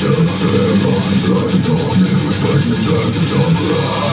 Thank you.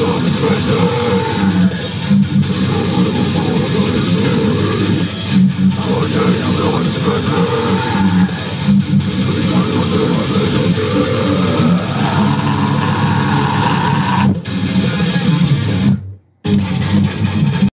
God's wisdom.